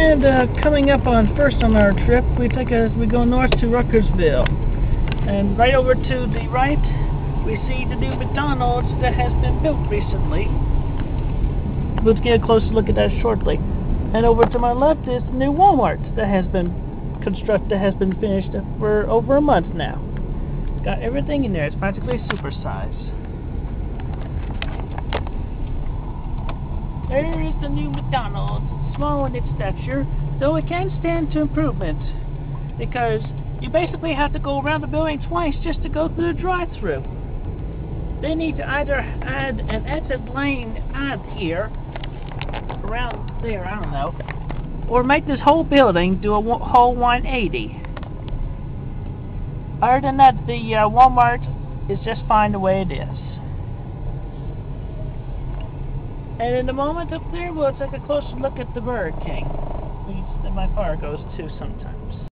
And uh, coming up on first on our trip, we take a we go north to Ruckersville, and right over to the right, we see the new McDonald's that has been built recently. We'll get a closer look at that shortly. And over to my left is the new Walmart that has been constructed, has been finished for over a month now. It's got everything in there. It's practically supersized. There is the new McDonald's. Small in its stature, though it can stand to improvement. Because you basically have to go around the building twice just to go through the drive-through. They need to either add an exit lane add here, around there, I don't know, or make this whole building do a whole 180. Other than that, the uh, Walmart is just fine the way it is. And in a moment up there, we'll take a closer look at the Burger King, which my car goes to sometimes.